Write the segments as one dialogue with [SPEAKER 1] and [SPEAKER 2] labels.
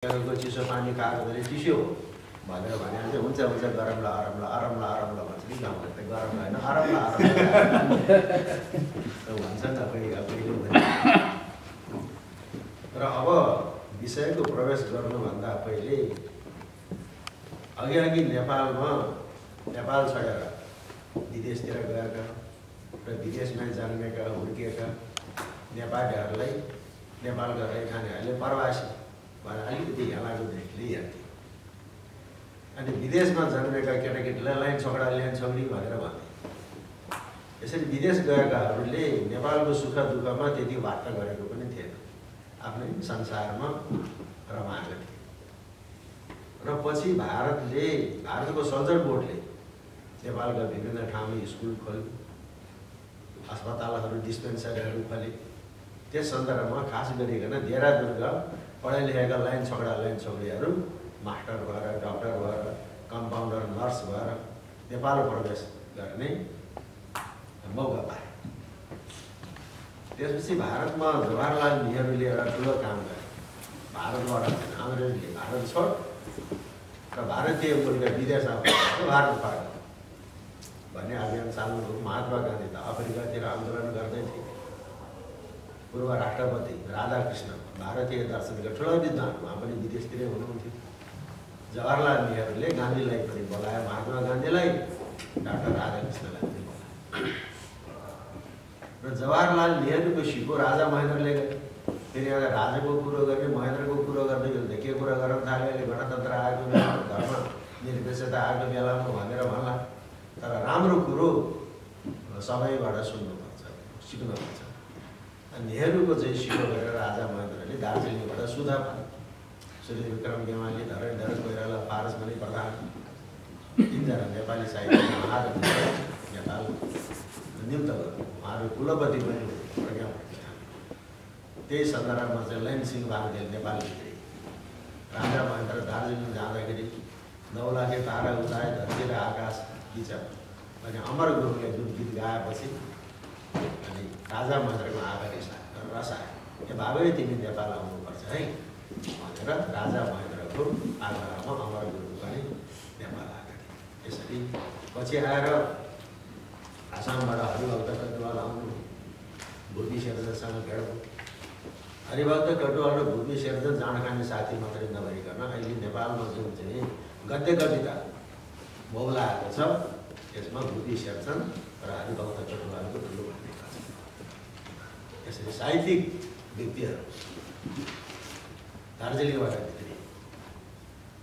[SPEAKER 1] को चिसो पानी भने चिसो हो भनेर भने चाहिँ हुन्छ हुन्छ गरमला आरामला आरामला आरामला भन्छ कि गाउँमा त गरम होइन आरामला आरामला भन्छ नि त पनि। र अब विषयको प्रवेश गर्नुभन्दा पहिले अघि अघि नेपालमा नेपाल छोडेर विदेशतिर गएका र विदेशमै जन्मेका हुर्किएका नेपालीहरूलाई नेपालका रहेखानेहरूले प्रवासी भनेर अलिकति हेलाको दृष्टिले हेर्थे अनि विदेशमा जन्मेका केटाकेटीलाई लाइन छोकडा छोकरी भनेर भन्थे। यसरी विदेश गएकाहरूले नेपालको सुख दुःखमा त्यति वार्ता गरेको पनि थिएन। आफ्नै संसारमा रमाएको थिए। र पछि भारतले भारतको सल्जर बोर्डले नेपालका विभिन्न ठाउँमा स्कुल खोल्यो अस्पतालहरू डिस्पेन्सरीहरू खोले। त्यस सन्दर्भमा खास गरिकन देहरादुनका पढाइ लेखेका लाइन छोकडा लाइन छोकरीहरू मास्टर भएर डक्टर भएर कम्पाउन्डर नर्स भएर नेपाल प्रवेश गर्ने मौका पाए। त्यसपछि भारतमा जवाहरलाल नेहरूले एउटा ठुलो काम गरे। भारतबाट अङ्ग्रेजले भारत छोड र भारतीय मूलका विदेशमा भारत फर्क भन्ने अभियान चालु महात्मा गान्धी त अफ्रिकातिर आन्दोलन गर्दै थिए। पूर्व राष्ट्रपति राधाकृष्ण भारतीय दर्शनका ठुलो विद्वान उहाँ पनि विदेशतिरै हुनुहुन्थ्यो जवाहरलाल नेहरूले गान्धीलाई पनि बोलायो महात्मा गान्धीलाई डाक्टर राधाकृष्णलाई पनि र जवाहरलाल नेहरूको सिको राजा महेन्द्रले फेरि एउटा राजाको कुरो गर्ने महेन्द्रको कुरो गर्दा के कुरा गर्न थाल्यो अहिले गणतन्त्र आएको बेलामा धर्म निरपेक्षता आएको बेलामा भनेर भन्ला तर राम्रो कुरो सबैबाट सुन्नुपर्छ सिक्नुपर्छ नेहरूको चाहिँ सिको गरेर राजा महेन्द्रले दार्जिलिङबाट सुधा पाए। सूर्य विक्रम गेवाली धरणधर कोइराला पारस पनि प्रधान तिनजना नेपाली साहित्य महारथी नेपाल गर्नु उहाँहरू कुलपति पनि हुनु, त्यही सन्दर्भमा चाहिँ लैन सिंह बागदेल नेपालभित्रै राजा महेन्द्र दार्जिलिङ जाँदाखेरि नौलाखे तारा उदाए धरती र आकाश बिच अनि अमर गुरुङले जुन गीत गाएपछि अनि राजा महेन्द्रको आँखा रिसा ए बाबै तिमी नेपाल आउनुपर्छ है भनेर राजा महेन्द्रको आग्रहमा अमर गुरुङ पनि नेपाल आएका थिए। यसरी पछि आएर आसामबाट हरिभक्त कटुवाल आउनु भूपी शेर्जनसँग भेट। हरिभक्त कटुवाल र भूपी शेर्जन साथी मात्रै नभइकन अहिले नेपालमा जुन चाहिँ गद्य कविता बहुला आएको छ त्यसमा भूपी शेर्जन र हरिभक्त कटुवालको ठुलो भूमिका छ। यसरी साहित्यिक व्यक्तिहरू दार्जिलिङबाट भित्री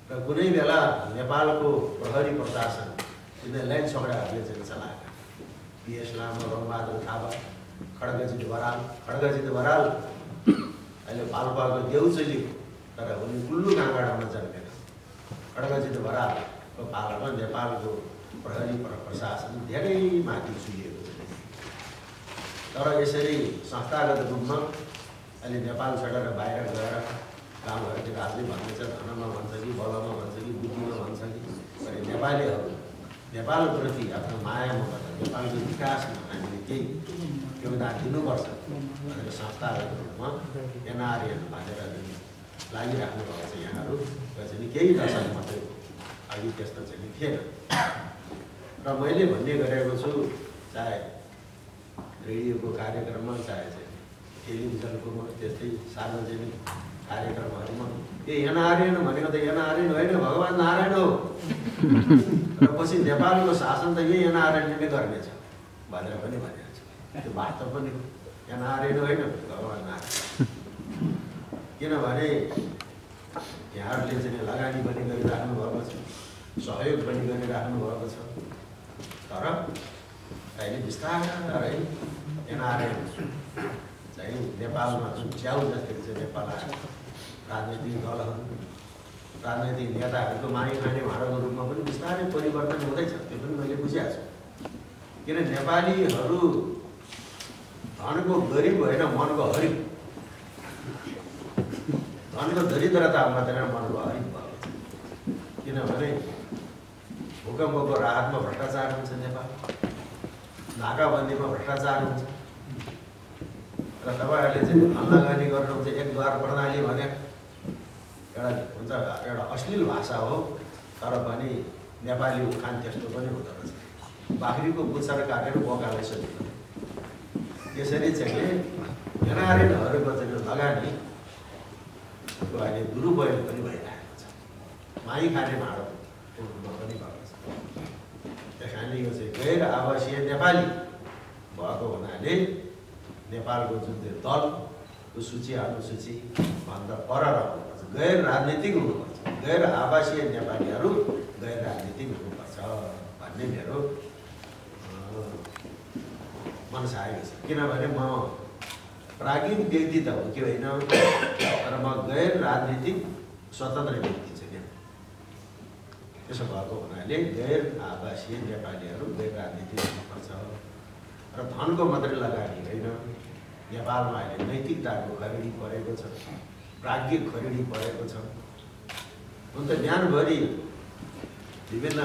[SPEAKER 1] र कुनै बेला नेपालको प्रहरी प्रशासन यिनीहरू लाइन झगडाहरूले चाहिँ चलाएका पिएस लामा रङबहादुर थापा खड्गजित बराल खड्गजित बराल अहिले पाल्पाको देउचली तर उनी कुल्लु काँगडामा जन्मेका। खड्गजित बरालको पालामा नेपालको प्रहरी प्र- प्रशासन धेरै माथि चुलिएको छ तर यसरी संस्थागत रूपमा अहिले नेपाल छोडेर बाहिर गएर गाउँघरतिर आजै भन्दैछ धनमा भन्छ कि बलमा भन्छ कि बुद्धिमा भन्छ कि अनि नेपालीहरू नेपालप्रति आफ्नो माया ममता नेपालको विकासमा हामीले केही योगदान दिनुपर्छ भनेर संस्थागत रूपमा एनआरएन भनेर जुन लागिराख्नु भएको छ यहाँहरू र चाहिँ केही दशक मात्रै। अघि त्यस्तो चाहिँ थिएन र मैले भन्ने गरेको छु चाहे रेडियोको कार्यक्रममा चाहे चाहिँ टेलिभिजनको त्यस्तै सार्वजनिक कार्यक्रमहरूमा यो एनआरएन भनेको त एनआरएन होइन भगवान् नारायण हो र पछि नेपालको शासन त यही एनआरएनले नै गर्नेछ भनेर पनि भनेको छ त्यो वास्तव पनि एनआरएन होइन भगवान् नारायण किनभने यहाँहरूले चाहिँ लगानी पनि गरिराख्नु भएको छ सहयोग पनि गरिराख्नु भएको छ तर अहिले बिस्तारै एनआरएन चाहिँ नेपालमा जुन च्याउ जसरी चाहिँ नेपाल आयो राजनैतिक दलहरू राजनैतिक नेताहरूको मागे खाने भाँडाको रूपमा पनि बिस्तारै परिवर्तन हुँदैछ त्यो पनि मैले बुझिरहेको छु किन नेपालीहरू धनको गरिब होइन मनको हरिब धनको दरिद्रता मात्रै मनको हरिब छ किनभने भूकम्पको राहतमा भ्रष्टाचार हुन्छ नेपाल। नाकाबन्दीमा भ्रष्टाचार हुन्छ। र तपाईँहरूले चाहिँ धन लगानी गर्नुहुन्छ एक द्वार प्रणाली भने एउटा हुन्छ एउटा अश्लील भाषा हो तर पनि नेपाली उखान त्यस्तो पनि हुँदो रहेछ। बाख्रीको बुच्छर काटेर बोकालाई सजिलो त्यसरी चाहिँ एनआरएनहरूको चाहिँ लगानी अहिले दुरुपयोग पनि भइरहेको छ। माई खाने भाँडो पनि छ कारणले यो चाहिँ गैर आवासीय नेपाली भएको हुनाले नेपालको जुन चाहिँ दलको सूची अनुसूची भन्दा पर रहनुपर्छ। गैर राजनीतिक हुनुपर्छ। गैर आवासीय नेपालीहरू गैर राजनीतिक हुनुपर्छ भन्ने मेरो अँ, मनसा आएको छ। किनभने म प्राज्ञिक व्यक्ति त हो कि होइन? तर म गैर राजनीतिक स्वतन्त्र व्यक्ति चाहिँ क्या त्यसो भएको हुनाले गैर आवासीय नेपालीहरू गैर राजनीतिक हुनुपर्छ र धनको मात्रै लगानी होइन। नेपालमा अहिले नैतिकताको खरिडी परेको छ प्राज्ञिक खरिडी परेको छ। हुन त बिहानभरि विभिन्न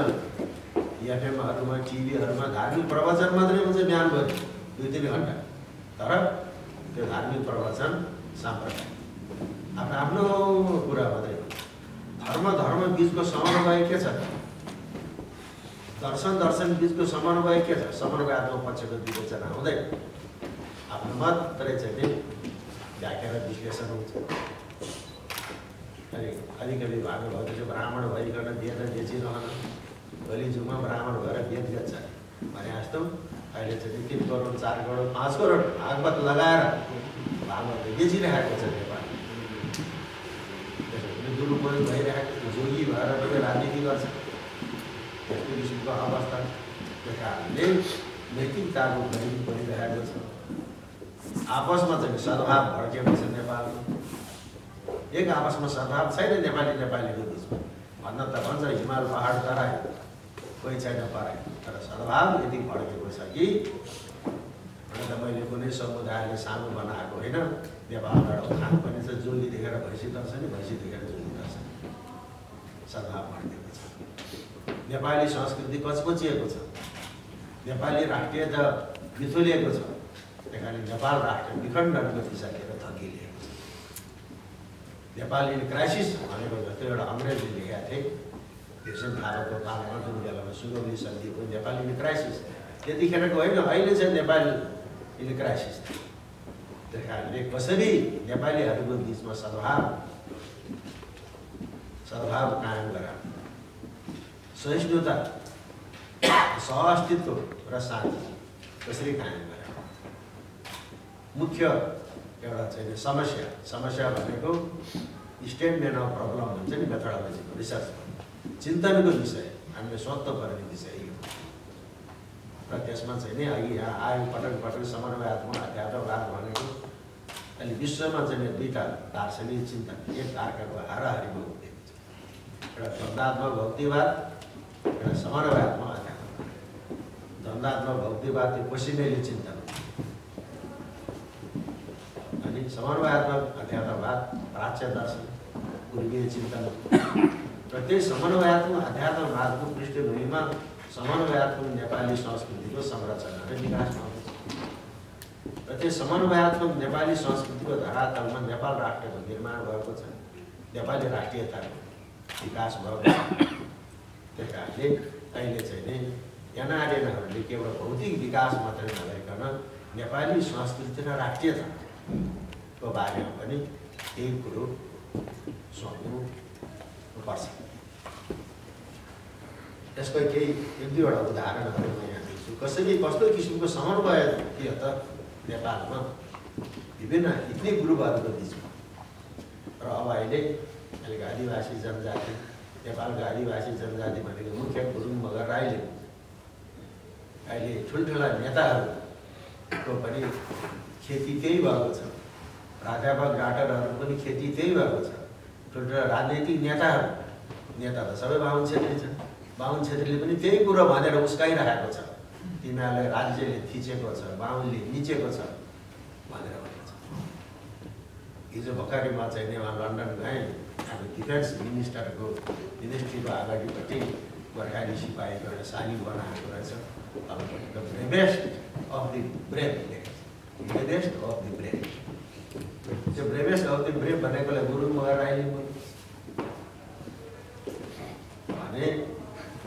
[SPEAKER 1] एफएमहरूमा टिभीहरूमा धार्मिक प्रवचन मात्रै हुन्छ बिहानभरि दुई तिन घन्टा। तर त्यो धार्मिक प्रवचन साम्प्रदायिक। आफ्नो आफ्नो कुरा मात्रै बिचको समन्वय के छ? दर्शन दर्शन बिचको समन्वय के छ? समन्वयात्मक पक्षको विवेचना हुँदैन। आफ्नो मात्रै चाहिँ नि व्याख्या र विश्लेषण हुन्छ। अनि अलिकति भानुभक्त चाहिँ ब्राह्मण भइकन वेद बेचिरहन भोलि जुगमा ब्राह्मण भएर वेद बेच्छ भने जस्तो अहिले चाहिँ तिन करोड चार करोड पाँच करोड भागवत लगाएर भागवत बेचिरहेको छ नेपाल त्यसो भने दुरुपयोग भइरहेको छ जोगी भएर पनि राजनीति गर्छ किसिमको अवस्था नैतिकताको खरिद परिरहेको छ आपसमा चाहिँ सद्भाव भड्केको छ नेपालमा एक आपसमा सद्भाव छैन नेपाली नेपालीको बिचमा भन्न त भन्छ हिमाल पहाड तराई कोही छैन पराई तर सद्भाव यति भड्केको छ कि त मैले कुनै समुदायले सानो बनाएको होइन नेपालबाट उखान पनि छ जोली देखेर भैँसी दर्छ नि भैँसी देखेर जोली दर्छ सद्भाव भड्केको नेपाली संस्कृति कचपचिएको छ। नेपाली राष्ट्रियता बिथुलिएको छ। त्यही कारण नेपाल राष्ट्र विखण्डनको दिशातिर धकिलिएको छ। नेपाली क्राइसिस भनेको जस्तो एउटा अङ्ग्रेजले लेखेका थिए। भीषण थापाको कालमा जुन बेलामा सुगौली सन्धिको नेपाली क्राइसिस त्यतिखेरको होइन अहिले चाहिँ नेपाली क्राइसिस त्यस कारणले कसरी नेपालीहरूको बिचमा सद्भाव सद्भाव कायम गराउनु सहिष्णुता सहअस्तित्व र शान्ति। कसरी कायम गराउनु मुख्य एउटा चाहिँ समस्या। समस्या भनेको स्टेटमेन्ट अफ प्रब्लम भन्छ नि मेथोडोलोजीको रिसर्च चिन्तनको विषय। हामीले सोध्नु पर्ने विषय यो। र त्यसमा चाहिँ नि अघि यहाँ आयो पटक पटक समन्वयात्मक अध्यात्मवाद भनेको अहिले विश्वमा चाहिँ दुईवटा दार्शनिक चिन्तन एक अर्काको हाराहारीमा उठेको छ एउटा द्वन्दात्मक भक्तिवाद अध्यात्मवाद द्वन्दात्मक भक्तिवाद त्यो चिन्तन अनि समन्वयात्मक अध्यात्मवाद प्राच्य दर्शन पूर्वीय चिन्तन र त्यही समन्वयात्मक अध्यात्मवादको पृष्ठभूमिमा समन्वयात्मक नेपाली संस्कृतिको संरचना र विकास र त्यो समन्वयात्मक नेपाली संस्कृतिको धरातलमा नेपाल राष्ट्रको निर्माण भएको छ नेपाली राष्ट्रियताको विकास भएको छ त्यस कारणले अहिले चाहिँ नि एनआरएनहरूले केवल भौतिक विकास मात्रै नगरिकन नेपाली संस्कृति र राष्ट्रियताको बारेमा पनि केही कुरो सोच्नुपर्छ यसको केही एक दुईवटा उदाहरणहरू म यहाँ दिन्छु। कसरी कस्तो किसिमको समन्वय थियो त नेपालमा विभिन्न इथनिक ग्रुपहरूको बिचमा? र अब अहिले अहिलेको आदिवासी जनजाति नेपालको आदिवासी जनजाति भनेको मुख्य गुरुङ मगर राईले अहिले ठुल्ठुला नेताहरूको पनि खेती त्यही भएको छ प्राध्यापक डाक्टरहरू पनि खेती त्यही भएको छ ठुल्ठुला राजनैतिक नेताहरू नेता त सबै बाहुन छेत्री छन् बाहुन छेत्रीले पनि त्यही कुरो भनेर उस्काइरहेको छ तिमीहरूलाई राज्यले थिचेको छ बाहुनले निचेको छ भनेर भनेको छ हिजो भर्खरै म चाहिँ नि उहाँ लन्डन गएँ. अब डिफेन्स मिनिस्टरको मिनिस्ट्रीको अगाडिपट्टि गोर्खाली सिपाहीको एउटा सानी बनाएको रहेछ तपाईँपट्टि the bravest of the brave bravest of the brave त्यो ब्रेभेस्ट अफ दि ब्रेभ भनेकोलाई गुरु मगर राईले बोल्नु भने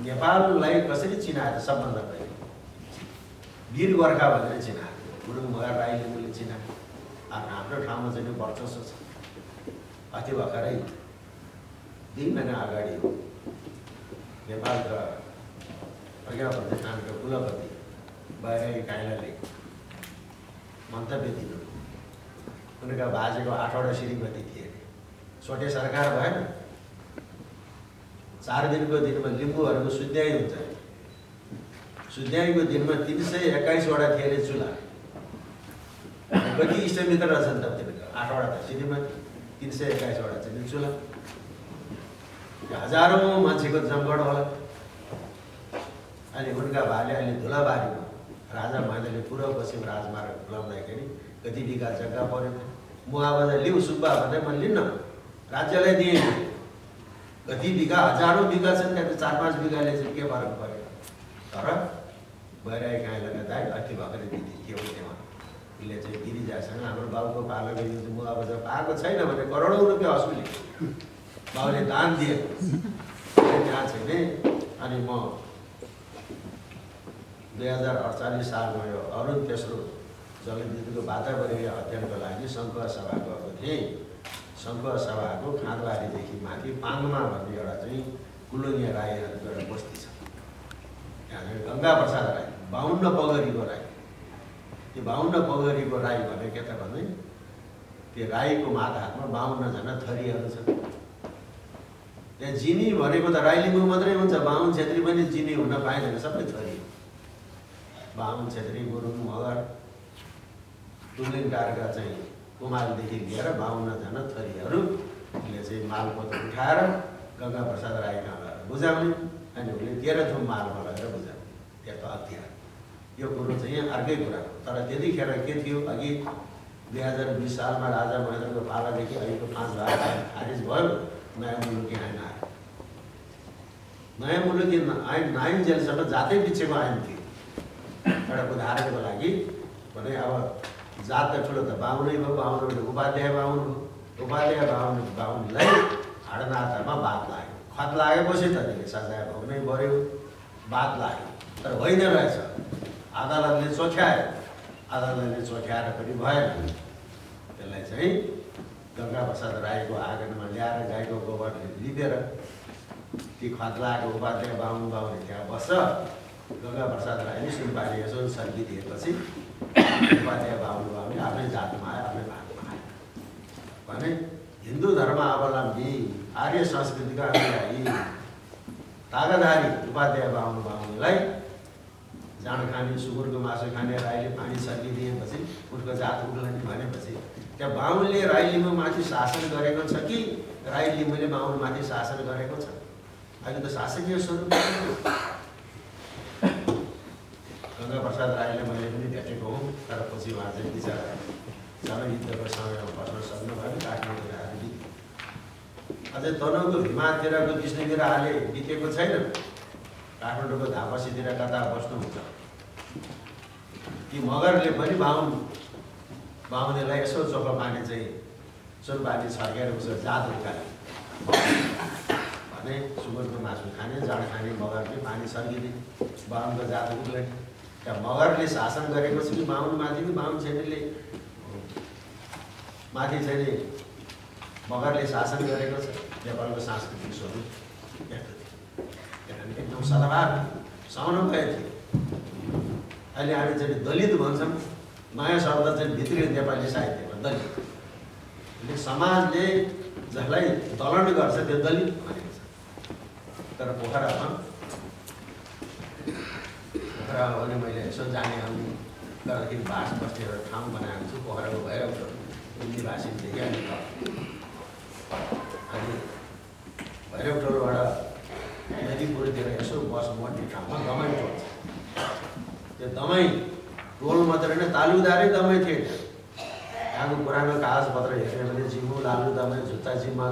[SPEAKER 1] नेपाललाई कसरी चिनाएर सबभन्दा पहिले। वीर गोर्खा भनेर चिनाएको। गुरुङ मगर राई लिम्बूले चिनाएको अब हाम्रो ठाउँमा चाहिँ वर्चस्व छ। अति भर्खरै दुई महिना अगाडि नेपालका प्रज्ञा प्रतिष्ठानका कुलपति बाहिर काइलाले मन्तव्य दिनु उनका बाजेको आठवटा श्रीमती थिए। छोटे सरकार भएन। चार दिनको दिनमा लिम्बूहरूको सुध्याइ हुन्छ। सुध्याइको दिनमा तिन सय एक्काइसवटा थिए अरे चुला कति इष्टमित्र रहेछन् त तिनीहरूको आठवटा त श्रीमती तिन सय एक्काइसवटा चाहिँ चुला। हजारौँ मान्छेको जमघट होला। अनि उनका भाले अहिले धुलाबारीमा राजा महेन्द्रले पूर्व पश्चिम राजमार्ग खुलाउँदाखेरि कति बिघा जग्गा पऱ्यो मुआवजा लिउ सुब्बा भनेर मैले लिन्न। राज्यलाई दिएँ। कति बिघा? हजारौँ बिघा छन् त्यहाँ चार पाँच बिघाले चाहिँ के फरक पऱ्यो तर भइरहेको कहाँ लगायत अति भर्खरै दिदी के हो त्यहाँ? उसले चाहिँ गिरिजासँग हाम्रो बाबुको पालो चाहिँ मुआवजा पाएको छैन भने करोडौँ रुपियाँ असुली बाबुले दान दिए। त्यहाँ छैन अनि म दुई हजार अडचालिस सालमा यो अरुण तेस्रो जलविद्युतको वातावरणीय अध्ययनको लागि सङ्घ सभा गएको थिएँ। सङ्घ सभाको खाँदबारीदेखि माथि पाङमा भन्ने एउटा चाहिँ कुलुनिया राईहरूको एउटा बस्ती छ। त्यहाँ गङ्गा प्रसाद राई बाहुन्न पगरीको राई। त्यो बाहुन्न पगरीको राई भने के त भने त्यो राईको हातमा बाहुन्नजना थरीहरू छन्। त्यहाँ जिनी भनेको त राई लिम्बू मात्रै हुन्छ बाहुन छेत्री पनि जिनी हुन पाइँदैन सबै थरी बाहुन छेत्री गुरुङ मगर टुलिङ टारका चाहिँ कुमारदेखि लिएर बाहुन्नजना थरीहरूले चाहिँ मालपत्र उठाएर गङ्गा प्रसाद राई कहाँ बुझाउने अनि उसले तेह्र थुम मालमा लगेर बुझाउने। त्यो त हतियार यो कुरो चाहिँ अर्कै कुरा हो। तर त्यतिखेर के थियो अघि दुई हजार बिस सालमा राजा महेन्द्रको पालादेखि अहिलेको पाँच भाग खारिज भयो। नयाँ मुलुकी ऐन नयाँ मुलुकी ऐन नआइन्जेलसम्म जातै पिछेको ऐन थियो एउटा उदाहरणको लागि भने अब जात त ठुलो त बाहुनै भयो बाहुनबाट उपाध्याय बाहुन उपाध्याय बाहुन बाहुनलाई हाडनातामा बात लाग्यो। खत लागेपछि त त्यसले सजाय भोग्नै पऱ्यो बात लाग्यो। तर होइन रहेछ। अदालतले चोख्यायो। अदालतले चोख्याएर पनि भएन। त्यसलाई चाहिँ गङ्गा प्रसाद राईको आँगनमा ल्याएर गाईको गोबरले लिपेर ती खत लागेको उपाध्याय बाहुन बाहुन त्यहाँ बस्छ। गङ्गा प्रसाद राईले सुनपारी यसो सर्किदिएपछि उपाध्याय बाहुन बाहुन आफ्नै जातमा आयो आफ्नै भागमा आयो। भने हिन्दू धर्म अवलम्बी आर्य संस्कृतिका अनुयायी तागाधारी उपाध्याय बाहुन बाहुनलाई जाँड खाने सुँगुरको मासु खाने राईले पानी सर्किदिएपछि उसको जात उग्लने भनेपछि त्यहाँ बाहुनले राई लिम्बूमाथि शासन गरेको छ कि राई लिम्बूले बाहुनमाथि शासन गरेको छ? अहिले त शासकीय स्वरूप गङ्गा प्रसाद मैले पनि भेटेको हुँ तर पछि उहाँ चाहिँ बिचरा जनयुद्धको समयमा बस्न सक्नु भएन काठमाडौँ बित्यो अझै तनहुको हिमालतिरको विष्णुतिर अहिले बितेको छैन। काठमाडौँको धापसीतिर कता बस्नुहुन्छ? ती मगरले पनि बाहुन बाहुनेलाई यसो चोखो पानी चाहिँ सुनपानी छर्केर उसको जात उकाले राख्ने सुगरको मासु खाने जाँड खाने मगरले पानी सर्किने बाहुनको जात उक्ले र मगरले शासन गरेपछि बाहुन माथि नि बाहुन छेनीले माथि चाहिँ मगरले शासन गरेको छ नेपालको सांस्कृतिक स्वरूप त्यहाँ एकदम सद्भाव समन्वय थियो। अहिले हामी चाहिँ दलित भन्छौँ। नयाँ शब्द चाहिँ भित्री नेपाली साहित्यमा दलित। समाजले जसलाई दलन गर्छ त्यो दलित भनेको तर पोखरामा पोखरामा पनि मैले यसो जाने आउने गर्दाखेरि बास बस्ने एउटा ठाउँ बनाएको छु। पोखराको भैरव निवासीदेखि अनि अनि भैरव टोलबाट यसो बस मोड्ने ठाउँमा दमाई टोल छ। त्यो दमाई टोल मात्रै होइन तालुदारै दमाई थिए त्यहाँ यहाँको पुरानो कागजपत्र हेऱ्यो भने जिमु लालु दमाई झुत्ता जिम्मा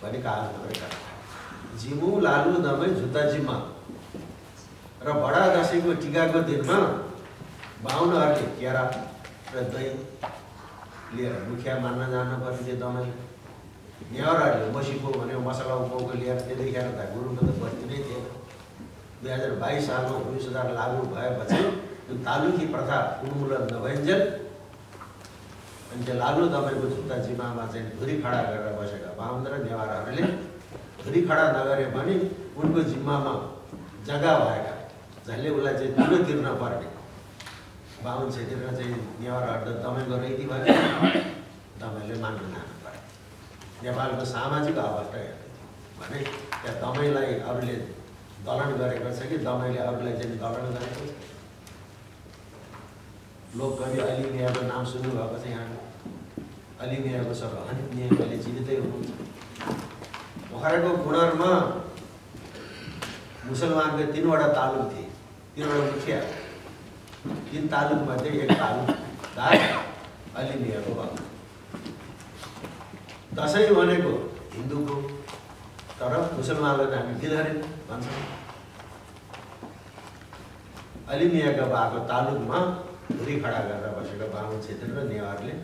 [SPEAKER 1] भन्ने कागजपत्र जिमु लालु दमाई झुत्ता जिम्मा र बडा दसैँको टिकाको दिनमा बाहुनहरूले केरा र दही लिएर मुखिया मान्न जानु पर्ने त्यो दमाई नेवारहरूले मसीको भने पसला उपको लिएर त्यतिखेर त गुरुको त बत्ती नै थिएन दुई हजार बाइस सालमा भूमि सुधार लागू भएपछि जुन तालुकी प्रथा उन्मूलन नभइन्जेल अनि त्यो लालु दबाईको जुत्ता जिम्मामा चाहिँ धुरी खडा गरेर बसेका बाहुन र नेवारहरूले धुरी खडा नगरे पनि उनको जिम्मामा जग्गा भएका जसले उसलाई चाहिँ तिरो तिर्न पर्ने। बाहुन छेत्री चाहिँ नेवारहरू दमाईको रैती भयो दमाईले मान्न जानु पर्यो नेपालको सामाजिक अवस्था हेर्दै भने त्यहाँ दमाईलाई अरूले दलन गरेको छ कि दमाईले अरूलाई चाहिँ दलन गरेको छ? लोककवि अली मियाको नाम सुन्नुभएको छ यहाँ अली मियाको सर अहिले जीवितै हुनुहुन्छ। पोखराको गुणरमा मुसलमानको तिनवटा तालुक थिए तिनवटा मुखिया तिन तालुकमध्ये एक तालुक दार अली मियाको भयो दसैँ भनेको हिन्दूको तर मुसलमानलाई त हामी गिलहरी भन्छौँ अली मियाका बाको तालुकमा धुरी खडा गरेर बसेका बाहुन छेत्री र नेवारले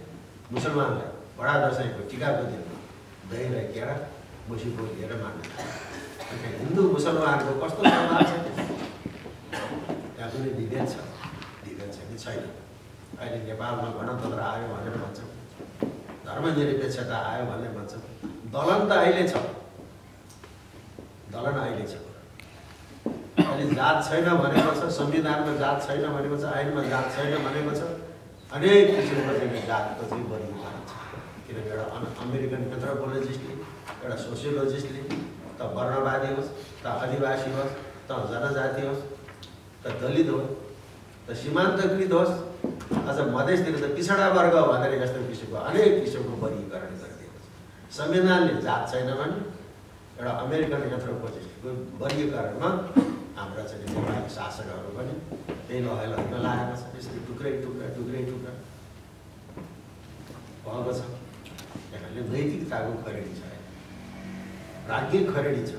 [SPEAKER 1] मुसलमानलाई बडा दसैँको टिकाको दिनमा दही र केरा मुसीको लिएर थाले हिन्दू मुसलमानको कस्तो समाज छ? त्यहाँ कुनै विभेद छ। विभेद छ कि छैन? अहिले नेपालमा गणतन्त्र आयो भनेर भन्छौँ। धर्मनिरपेक्षता आयो भनेर भन्छौँ। दलन त अहिले छ। दलन अहिले छ। अहिले जात छैन भनेको छ संविधानमा जात छैन भनेको छ आइनमा जात छैन भनेको छ। अनेक किसिमको चाहिँ जातको चाहिँ वर्गीकरण छ। किनकि एउटा अमेरिकन एन्थ्रोपोलोजिस्टले एउटा सोसियोलोजिस्टले त वर्णवादी होस् त आदिवासी होस् त जनजाति होस् त दलित होस् त सीमान्तकृत होस् अझ मधेसतिर त पिछडा वर्ग भनेर यस्तो किसिमको अनेक किसिमको वर्गीकरण गरिदिएको छ। संविधानले जात छैन भने एउटा अमेरिकन एन्थ्रोपोलोजिस्टको वर्गीकरणमा हाम्रा चाहिँ नेपाली शासकहरू पनि त्यही लहलहरूमा लागेको छ त्यसरी टुक्रै टुक्रा टुक्रै टुक्रा भएको छ। त्यहाँले नैतिकताको खरेडी छ। प्राज्ञिक खरेडी छ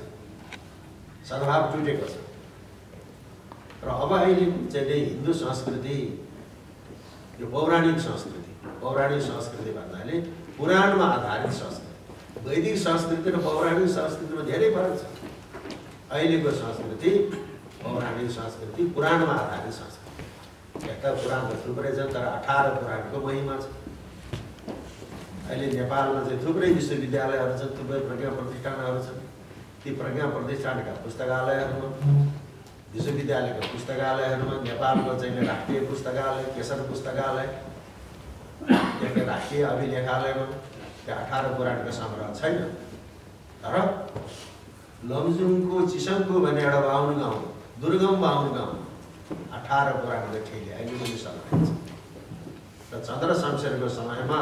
[SPEAKER 1] सद्भाव टुटेको छ र अब अहिले चाहिँ हिन्दू संस्कृति यो पौराणिक संस्कृति पौराणिक संस्कृति भन्नाले पुराणमा आधारित संस्कृति. वैदिक संस्कृति र पौराणिक संस्कृतिमा धेरै फरक छ। अहिलेको संस्कृति पौराणिक संस्कृति पुराणमा आधारित संस्कृति। यता पुराण त थुप्रै छ तर अठार पुराणको महिमा छ। अहिले नेपालमा चाहिँ थुप्रै विश्वविद्यालयहरू छन् थुप्रै प्रज्ञा प्रतिष्ठानहरू छन्। ती प्रज्ञा प्रतिष्ठानका पुस्तकालयहरूमा विश्वविद्यालयको पुस्तकालयहरूमा नेपालको चाहिँ राष्ट्रिय पुस्तकालय केशर पुस्तकालय त्यहाँको राष्ट्रिय अभिलेखालयमा त्यहाँ अठार पुराणको सङ्ग्रह छैन। तर लमजुङको चिसङको भन्ने एउटा बाहुन गाउँ दुर्गम बाहुन गाउँ अठार पुराणको ठेली अहिले पनि सङ्ग्रह छ। र चन्द्र शमशेरको समयमा